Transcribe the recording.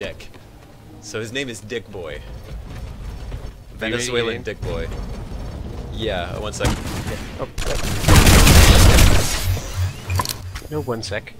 Dick. So his name is Dick Boy. Venezuelan Dick Boy. Yeah, one sec. Oh, no, one sec.